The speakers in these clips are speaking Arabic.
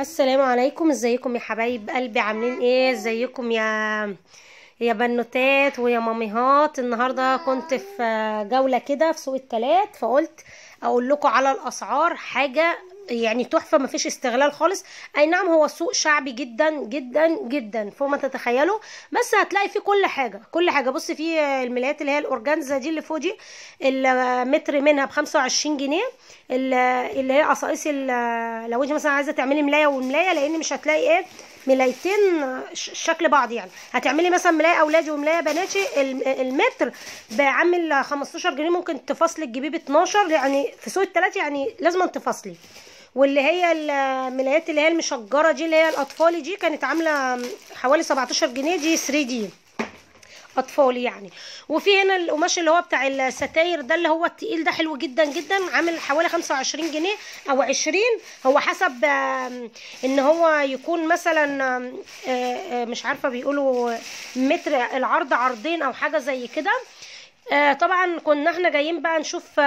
السلام عليكم. ازيكم يا حبايب قلبي؟ عاملين إيه؟ ازيكم يا يا بنوتات ويا ماميهات؟ النهارده كنت في جولة كده في سوق التلات فقلت أقول لكم على الاسعار حاجة يعني تحفة مفيش استغلال خالص. أي نعم هو سوق شعبي جدا جدا جدا فوق ما تتخيلوا. بس هتلاقي فيه كل حاجة كل حاجة. بص في الملايات اللي هي الأورجانزا دي اللي فوق دي المتر منها ب 25 جنيه. اللي هي قصاقيس لو انت مثلا عايزة تعملي ملاية وملاية لأن مش هتلاقي إيه ملايتين شكل بعض يعني. هتعملي مثلا ملاية اولادي وملاية بناتي المتر بعمل 15 جنيه ممكن تفصلي تجيبيه ب 12 يعني في سوق الثلاثه يعني لازم تفصلي. واللي هي الملايات اللي هي المشجرة دي اللي هي الأطفال دي كانت عاملة حوالي 17 جنيه دي 3 دي أطفال يعني. وفي هنا القماش اللي هو بتاع الستاير ده اللي هو التقيل ده حلو جدا جدا عامل حوالي 25 جنيه أو 20 هو حسب إن هو يكون مثلا مش عارفة بيقولوا متر العرض عرضين أو حاجة زي كده. طبعا كنا إحنا جايين بقى نشوف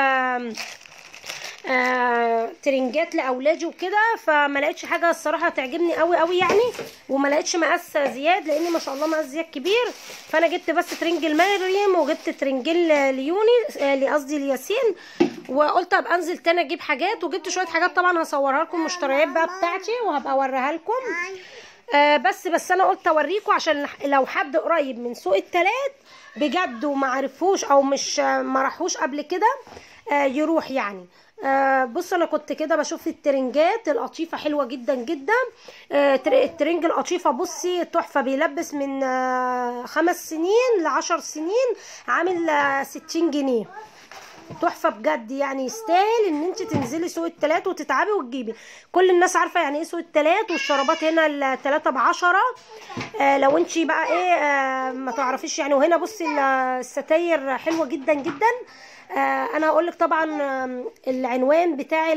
آه ترنجات لأولادي وكده فما لقيتش حاجة الصراحة تعجبني قوي قوي يعني وما لقيتش مقاس زياد لأن ما شاء الله مقاس زياد كبير. فأنا جبت بس ترنج لمريم وجبت ترنجين ليوني قصدي لياسين وقلت ابقى أنزل تاني أجيب حاجات وجبت شوية حاجات طبعا هصورها لكم مشتريات بقى بتاعتي وهبقى أوريها لكم. آه بس بس أنا قلت أوريكم عشان لو حد قريب من سوق التلات بجد وما عرفوش أو مش ما راحوش قبل كده آه يروح يعني. آه بص أنا كنت كده بشوف الترنجات القطيفة حلوة جدا جدا. آه الترنج القطيفة بصي تحفة. بيلبس من آه خمس سنين لعشر سنين عامل ستين جنيه. تحفة بجد. يعني يستاهل إن أنت تنزلي سوق التلات وتتعبي وتجيبي. كل الناس عارفة يعني إيه سوق التلات والشرابات هنا التلاتة بعشرة. آه لو أنت بقى إيه آه ما تعرفيش يعني. وهنا بصي الستاير حلوة جدا جدا. أنا هقول لك طبعا العنوان بتاع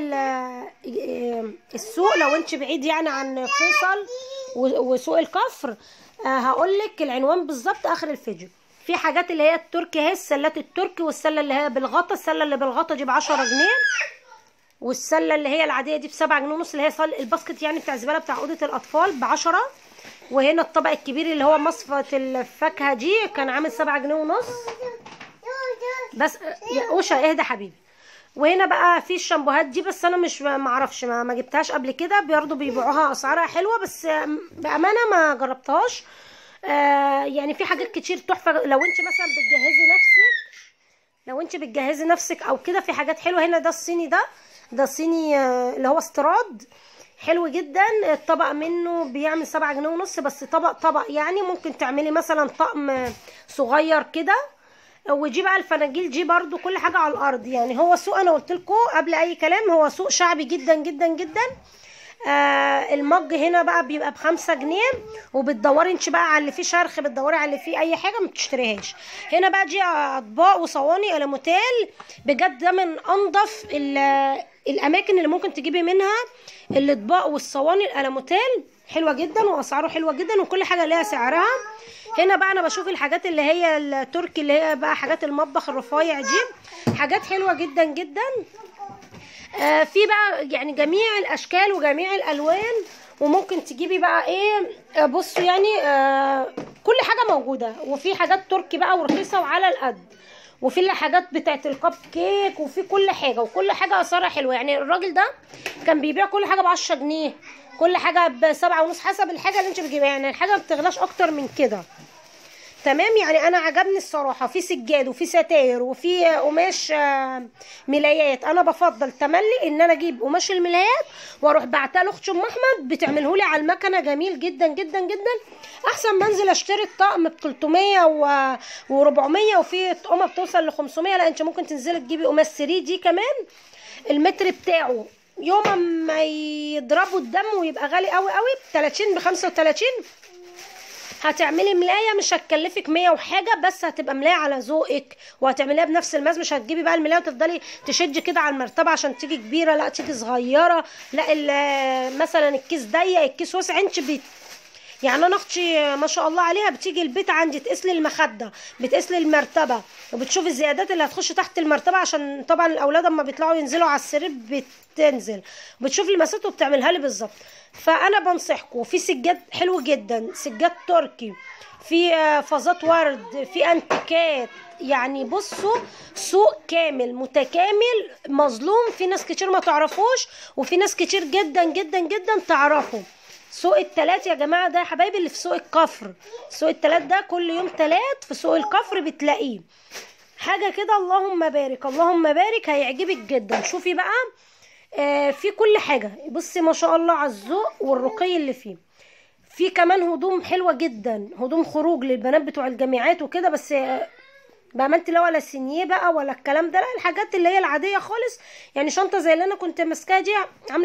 السوق لو أنت بعيد يعني عن فيصل وسوق الكفر آه هقول لك العنوان بالظبط آخر الفيديو. في حاجات اللي هي التركي أهي السلات التركي والسلة اللي هي بالغطا السلة اللي بالغطا دي ب 10 جنيه والسلة اللي هي العادية دي ب 7 جنيه ونص اللي هي الباسكت يعني بتاع الزبالة بتاع أوضة الأطفال ب 10 وهنا الطبق الكبير اللي هو مصفة الفاكهة دي كان عامل 7 جنيه ونص. بس أوشا اهدى حبيبي؟ وهنا بقى في الشامبوهات دي بس أنا مش معرفش ما, ما جبتهاش قبل كده. برضه بيبيعوها أسعارها حلوة بس بأمانة ما جربتهاش. آه يعني في حاجات كتير تحفة. لو أنت مثلا بتجهزي نفسك لو أنت بتجهزي نفسك أو كده في حاجات حلوة. هنا ده الصيني ده ده صيني آه اللي هو استراد حلو جدا. الطبق منه بيعمل سبعة جنيه ونص بس طبق طبق يعني ممكن تعملي مثلا طقم صغير كده. ودي بقى الفناجيل دي برضو كل حاجة على الأرض. يعني هو سوق أنا قلت لكم قبل أي كلام هو سوق شعبي جدا جدا جدا. آه المج هنا بقى بيبقى بخمسة جنيه وبتدوري انت بقى على اللي فيه شرخ بتدوري على اللي فيه أي حاجة ما بتشتريهاش. هنا بقى دي أطباق وصواني الموتيل بجد ده من أنضف الأماكن اللي ممكن تجيبي منها الأطباق والصواني الالموتيل حلوة جدا وأسعاره حلوة جدا وكل حاجة ليها سعرها. هنا بقى أنا بشوف الحاجات اللي هي التركي اللي هي بقى حاجات المطبخ الرفايع دي. حاجات حلوة جدا جدا. آه في بقى يعني جميع الأشكال وجميع الألوان وممكن تجيبي بقى إيه آه بصوا يعني آه كل حاجة موجودة وفي حاجات تركي بقى ورخيصة وعلى القد وفي الحاجات بتاعت الكب كيك وفي كل حاجة وكل حاجة أسعارها حلوة. يعني الراجل ده كان بيبيع كل حاجة ب 10 جنيه كل حاجة بسبعة ونص حسب الحاجة اللي أنت بتجيبيها. يعني الحاجة ما بتغلاش أكتر من كده. تمام؟ يعني أنا عجبني الصراحة. في سجاد وفي ستاير وفي قماش ملايات. أنا بفضل تملي إن أنا أجيب قماش الملايات وأروح بعتها لاختي ام أحمد. بتعمله لي على المكنة. جميل جدا جدا جدا. أحسن ما انزل أشتري الطقم ب 300 و 400 وفي طقمه بتوصل ل 500 لا أنت ممكن تنزلي تجيبي قماش 3 دي كمان. المتر بتاعه يوم ما يضربوا الدم ويبقى غالي قوي قوي ب 30 ب 35 هتعملي ملاية مش هتكلفك 100 وحاجة بس هتبقى ملاية على ذوقك وهتعمليها بنفس المقاس مش هتجيبي بقى الملاية وتفضلي تشدي كده على المرتبة عشان تيجي كبيرة لا تيجي صغيرة لا مثلا الكيس ضيق الكيس واسع انت يعني أنا أختي ما شاء الله عليها بتيجي البيت عندي تقيس لي المخدة بتقيس لي المرتبة وبتشوف الزيادات اللي هتخش تحت المرتبة عشان طبعا الأولاد أما بيطلعوا ينزلوا على السرير بتنزل بتشوف لي مقاسات وبتعملها لي بالظبط. فأنا بنصحكم في سجاد حلو جدا سجاد تركي في آه، فازات ورد في أنتيكات يعني بصوا سوق كامل متكامل مظلوم في ناس كتير ما تعرفوش وفي ناس كتير جدا جدا جدا تعرفه. سوق التلات يا جماعة ده يا حبايبي اللي في سوق الكفر. سوق التلات ده كل يوم تلات في سوق الكفر بتلاقيه. حاجة كده اللهم بارك. اللهم بارك هيعجبك جدا. شوفي بقى آه في كل حاجة. بصي ما شاء الله على الذوق والرقي اللي فيه. في كمان هدوم حلوة جدا. هدوم خروج للبنات بتوع الجامعات وكده بس آه، بأمانة الله ولا سينيه بقى ولا الكلام ده. لا الحاجات اللي هي العادية خالص. يعني شنطة زي اللي أنا كنت ماسكاها دي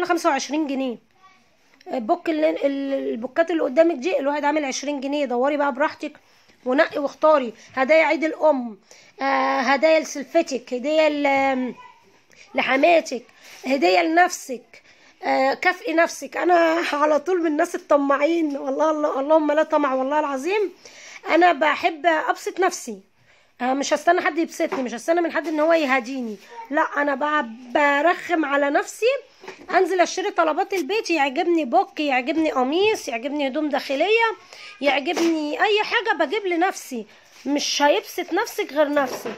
خمسة وعشرين جنيه. البوك اللي ال- البوكات اللي قدامك دي الواحد عامل عشرين جنيه دوري بقى براحتك ونقي واختاري. هدايا عيد الأم آه هدايا لسلفتك هدية ل- لحماتك هدية لنفسك آه كافئي نفسك. أنا على طول من الناس الطماعين. والله الله اللهم لا طمع والله العظيم. أنا بحب أبسط نفسي. آه، مش هستنى حد يبسطني مش هستنى من حد إن هو يهديني. لا أنا برخم على نفسي انزل اشتري طلبات البيت يعجبني بوك يعجبني قميص يعجبني هدوم داخلية يعجبني اي حاجة بجيب لنفسي. مش هيبسط نفسك غير نفسك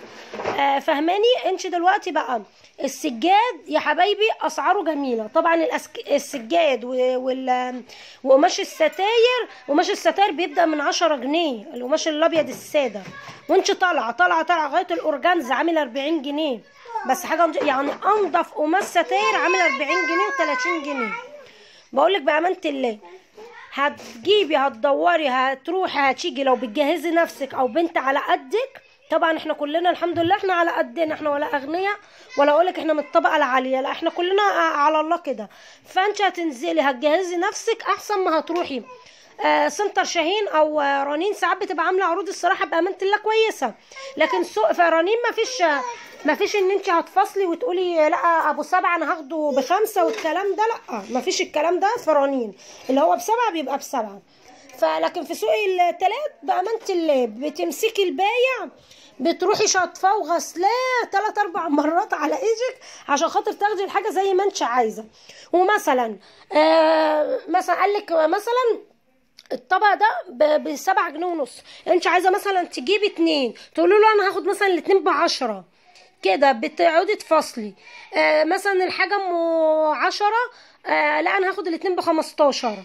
آه فهماني؟ انت دلوقتي بقى السجاد يا حبايبي اسعاره جميلة. طبعا الأسك... السجاد وال وقماش الستاير قماش الستاير بيبدأ من 10 جنيه القماش الأبيض السادة. وانت طالعة طالعة طالعة لغايه الأورجانزا عامل 40 جنيه. بس حاجة يعني أنضف قماش ستاير عامل 40 جنيه و30 جنيه. بقول لك بامانه الله هتجيبي هتدوري هتروحي هتيجي لو بتجهزي نفسك أو بنت على قدك طبعا إحنا كلنا الحمد لله إحنا على قدنا إحنا ولا أغنياء ولا أقولك إحنا من الطبقة العالية لا إحنا كلنا على الله كده. فأنت هتنزلي هتجهزي نفسك أحسن ما هتروحي. آه سنتر شاهين أو آه رنين ساعات بتبقى عاملة عروض الصراحة بأمانة الله كويسة. لكن سوق في رنين ما فيش ما فيش إن انت هتفصلي وتقولي لأ أبو سبعة أنا هاخده بخمسة والكلام ده لأ ما فيش الكلام ده في رنين. اللي هو بسبعة بيبقى بسبعة. فلكن في سوق التلات بأمانة الله بتمسكي البايع بتروحي شاطفاه وغسلاه تلات أربع مرات على إيدك عشان خاطر تاخدي الحاجة زي ما انت عايزة. ومثلا آه مثلا قال لك مثلا الطبق ده بسبعة جنيه ونص. انت عايزة مثلا تجيبي اتنين تقولوا له أنا هاخد مثلا الاتنين بعشرة. كده بتقعدي تفصلي. آه مثلا الحاجة ام عشرة آه لا أنا هاخد الاتنين بخمستاشر.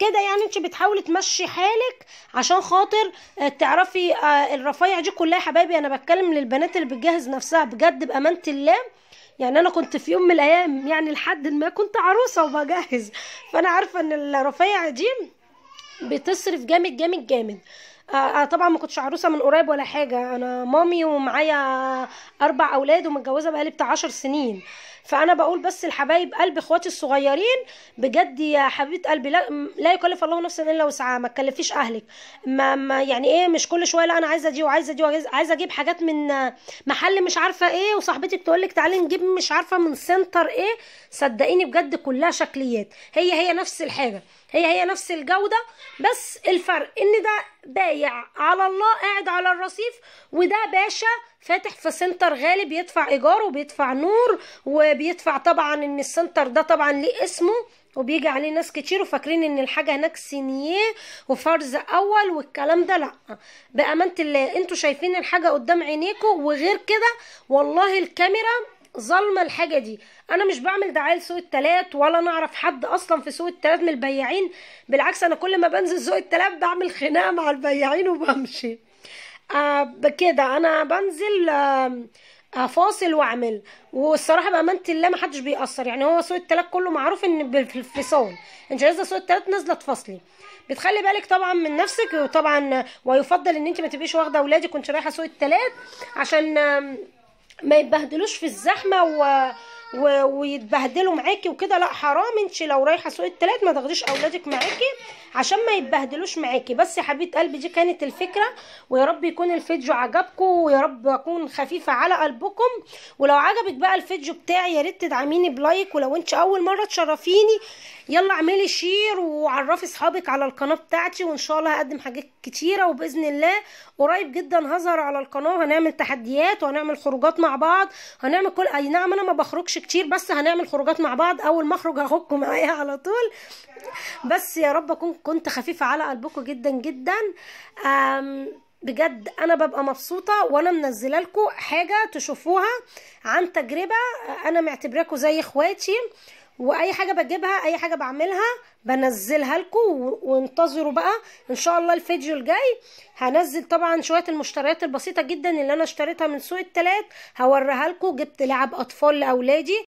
كده يعني انت بتحاولي تمشي حالك عشان خاطر آه، تعرفي آه، الرفايع دي كلها يا حبايبي. أنا بتكلم للبنات اللي بتجهز نفسها بجد بأمانة الله. يعني أنا كنت في يوم من الأيام يعني لحد ما كنت عروسة وبجهز. فأنا عارفة إن الرفايع دي بتصرف جامد جامد جامد. آه آه طبعا ما كنتش عروسة من قريب ولا حاجة. أنا مامي ومعايا أربع أولاد ومتجوزة بقالي بتاع عشر سنين. فأنا بقول بس الحبايب قلب إخواتي الصغيرين. بجد يا حبيبة قلبي لا, لا يكلف الله نفسا إلا وسعها. ما تكلفيش أهلك. ما, ما يعني إيه مش كل شوية لا أنا عايزة دي وعايزة دي وعايزة عايزة أجيب حاجات من محل مش عارفة إيه. وصاحبتك تقول لك تعالي نجيب مش عارفة من center إيه. صدقيني بجد كلها شكليات. هي هي نفس الحاجة. هي هي نفس الجودة. بس الفرق إن ده بايع على الله قاعد على الرصيف وده باشا فاتح في center غالي بيدفع إيجار وبيدفع نور وبيدفع طبعا إن ال center ده طبعا ليه اسمه وبيجي عليه ناس كتير وفاكرين إن الحاجة هناك signé وفرز أول والكلام ده لأ. بأمانة الله أنتوا شايفين الحاجة قدام عينيكم وغير كده والله الكاميرا ظالمه الحاجة دي. أنا مش بعمل دعاية لسوق التلات ولا نعرف حد أصلا في سوق التلات من البياعين. بالعكس أنا كل ما بنزل سوق التلات بعمل خناقة مع البياعين وبمشي. آه بكده أنا بنزل آه آه، فاصل وأعمل. والصراحة بأمانة الله ما حدش بيأثر. يعني هو سوق التلات كله معروف إن بالفصال انت نازله سوق التلات نازلة تفصلي بتخلي بالك طبعا من نفسك وطبعا ويفضل إن أنت ما تبقيش واخدة أولادك كنت رايحة سوق التلات عشان آم، ما يتبهدلوش في الزحمة و... ويتبهدلوا معاكي وكده. لا حرام. انت لو رايحة سوق التلات ما تاخديش أولادك معاكي عشان ما يتبهدلوش معاكي. بس يا حبيبة قلبي دي كانت الفكرة. ويا رب يكون الفيديو عجبكم ويا رب أكون خفيفة على قلبكم. ولو عجبك بقى الفيديو بتاعي يا ريت تدعميني ب like. ولو انت أول مرة تشرفيني يلا اعملي شير وعرفي أصحابك على القناة بتاعتي. وإن شاء الله هقدم حاجات كتيرة وبإذن الله قريب جدا هظهر على القناة. هنعمل تحديات وهنعمل خروجات مع بعض. هنعمل كل أي نعم أنا ما بخرجش كتير بس هنعمل خروجات مع بعض. أول ما أخرج هاخدكم معايا على طول. بس يا رب أكون كنت خفيفة على قلبكم جدا جدا. بجد أنا ببقى مبسوطة وأنا منزلة لكم حاجة تشوفوها عن تجربة. أنا معتبراكم زي إخواتي. وأي حاجة بجيبها أي حاجة بعملها بنزلها لكم وانتظروا بقى. إن شاء الله الفيديو الجاي هنزل طبعا شوية المشتريات البسيطة جدا اللي أنا اشتريتها من سوق التلات. هوريها لكم جبت لعب أطفال لأولادي.